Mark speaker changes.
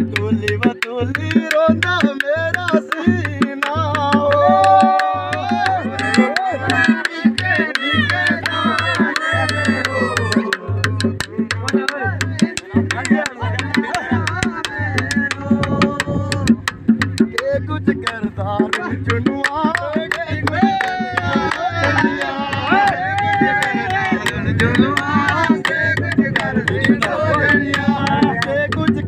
Speaker 1: तूली व तूली मेरा सीना कुछ करदार चुनुआ